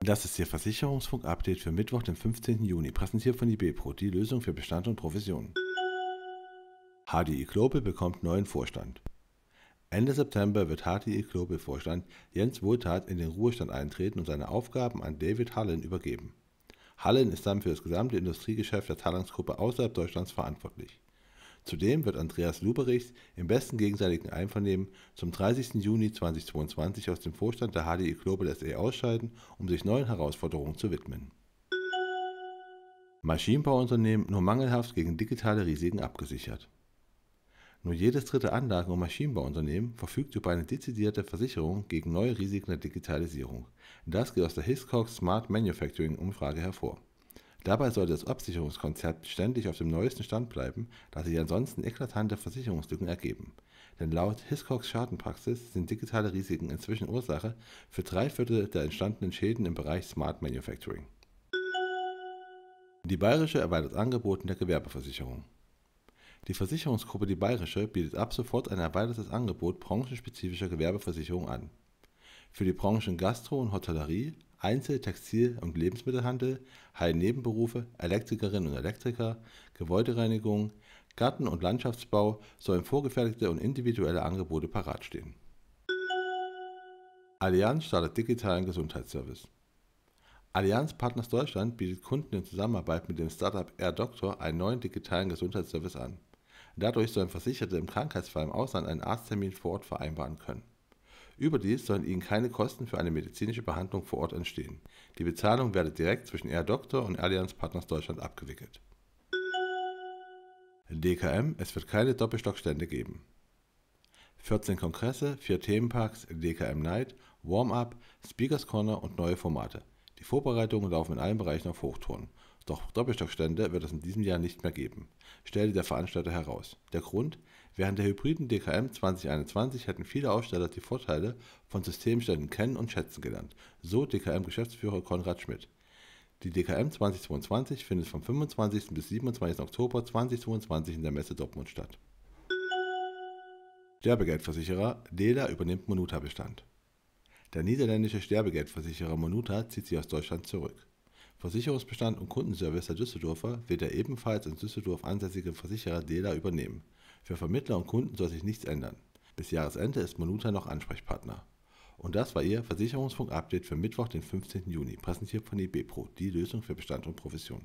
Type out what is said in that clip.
Das ist Ihr Versicherungsfunk-Update für Mittwoch, den 15. Juni, präsentiert von IBPRO, die Lösung für Bestand und Provision. HDI Global bekommt neuen Vorstand. Ende September wird HDI Global Vorstand Jens Wohltat in den Ruhestand eintreten und seine Aufgaben an David Hallen übergeben. Hallen ist dann für das gesamte Industriegeschäft der Talangs-Gruppe außerhalb Deutschlands verantwortlich. Zudem wird Andreas Luberichs im besten gegenseitigen Einvernehmen zum 30. Juni 2022 aus dem Vorstand der HDI Global SE ausscheiden, um sich neuen Herausforderungen zu widmen. Maschinenbauunternehmen nur mangelhaft gegen digitale Risiken abgesichert. Nur jedes dritte Anlagen- und Maschinenbauunternehmen verfügt über eine dezidierte Versicherung gegen neue Risiken der Digitalisierung. Das geht aus der Hiscox Smart Manufacturing Umfrage hervor. Dabei sollte das Absicherungskonzept ständig auf dem neuesten Stand bleiben, da sich ansonsten eklatante Versicherungslücken ergeben. Denn laut Hiscox Schadenpraxis sind digitale Risiken inzwischen Ursache für drei Viertel der entstandenen Schäden im Bereich Smart Manufacturing. Die Bayerische erweitert Angebote der Gewerbeversicherung. Die Versicherungsgruppe Die Bayerische bietet ab sofort ein erweitertes Angebot branchenspezifischer Gewerbeversicherung an. Für die Branchen Gastro und Hotellerie, Einzel-, Textil- und Lebensmittelhandel, Heilnebenberufe, Elektrikerinnen und Elektriker, Gebäudereinigung, Garten- und Landschaftsbau sollen vorgefertigte und individuelle Angebote parat stehen. Allianz startet digitalen Gesundheitsservice. Allianz Partners Deutschland bietet Kunden in Zusammenarbeit mit dem Startup AirDoctor einen neuen digitalen Gesundheitsservice an. Dadurch sollen Versicherte im Krankheitsfall im Ausland einen Arzttermin vor Ort vereinbaren können. Überdies sollen ihnen keine Kosten für eine medizinische Behandlung vor Ort entstehen. Die Bezahlung werde direkt zwischen AirDoctor und Allianz Partners Deutschland abgewickelt. DKM, es wird keine Doppelstockstände geben. 14 Kongresse, 4 Themenparks, DKM Night, Warm-Up, Speakers Corner und neue Formate. Die Vorbereitungen laufen in allen Bereichen auf Hochtouren. Doch Doppelstockstände wird es in diesem Jahr nicht mehr geben, stellte der Veranstalter heraus. Der Grund? Während der hybriden DKM 2021 hätten viele Aussteller die Vorteile von Systemständen kennen und schätzen gelernt, so DKM-Geschäftsführer Konrad Schmidt. Die DKM 2022 findet vom 25. bis 27. Oktober 2022 in der Messe Dortmund statt. Sterbegeldversicherer Dela übernimmt Monuta-Bestand. Der niederländische Sterbegeldversicherer Monuta zieht sich aus Deutschland zurück. Versicherungsbestand und Kundenservice der Düsseldorfer wird der ebenfalls in Düsseldorf ansässige Versicherer Dela übernehmen. Für Vermittler und Kunden soll sich nichts ändern. Bis Jahresende ist Monuta noch Ansprechpartner. Und das war Ihr Versicherungsfunk-Update für Mittwoch, den 15. Juni, präsentiert von IBPRO, die Lösung für Bestand und Provision.